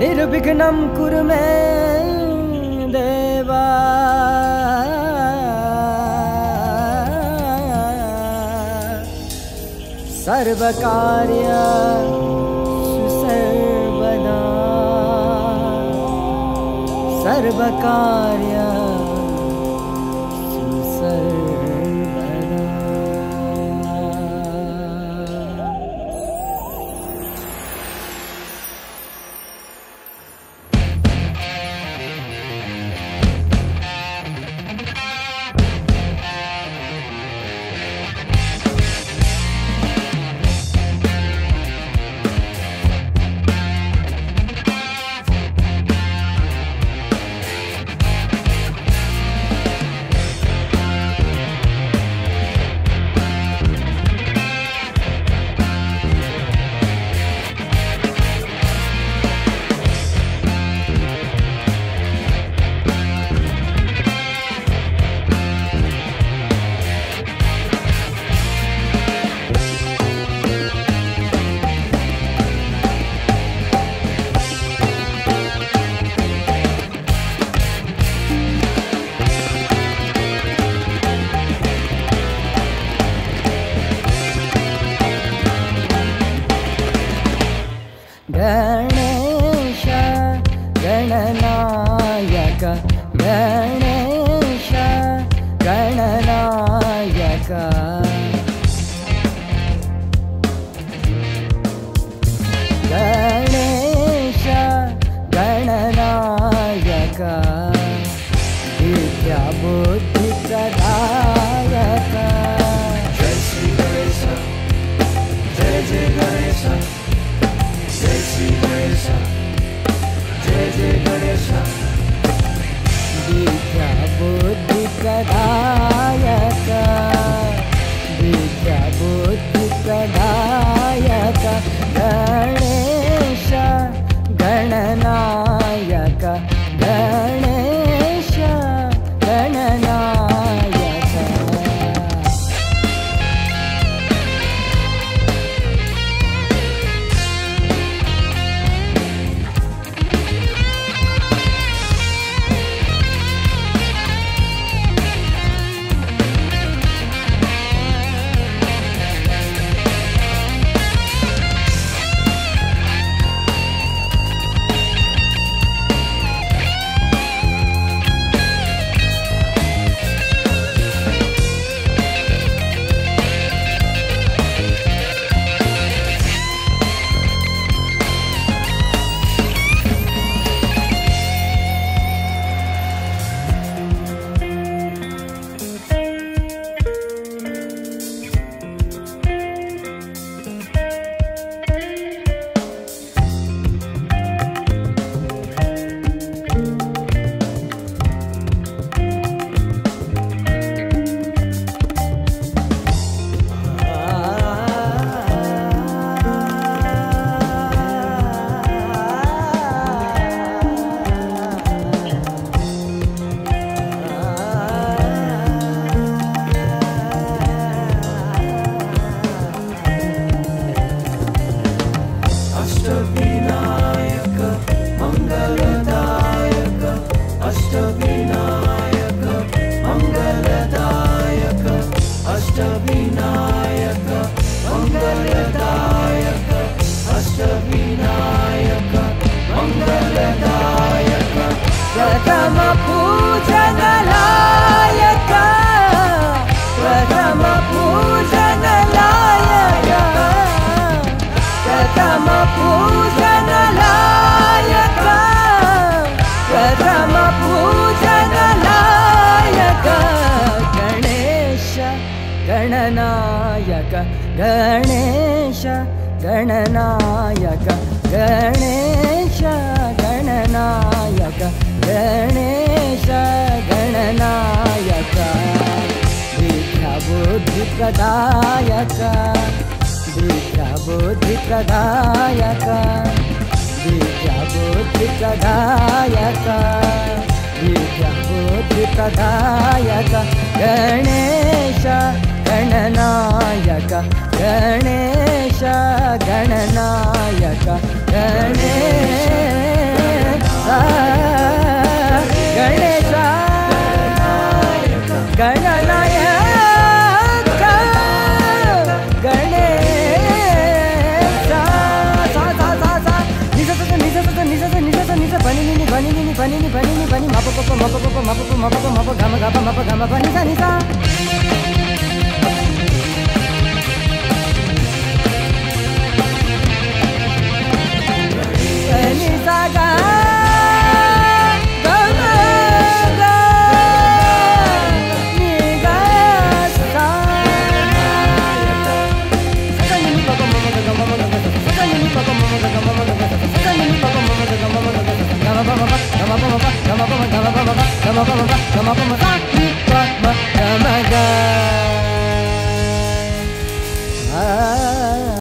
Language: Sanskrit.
निर्विघ्नं कुरु मे देवा। सर्वकार्य सर्वदा सर्वकार्य गणेश गणनायक गणेश गणनायक Of me. गणेश गणनायक गणेश गणनायक गणेश गणनायक विद्याबुद्धिप्रदायक विद्याबुद्धिप्रदायक विद्याबुद्धिप्रदायक विद्याबुद्धिप्रदायक गणेश गणनायक गणेश गणनायक गणेश गणेश गणनायक பனினி பனினி பனி மப்ப மப்ப மப்ப மப்ப மப்ப மப்ப கம கப மப்ப கம பனி சனிசா Come of them on, rock, some of on, are rock.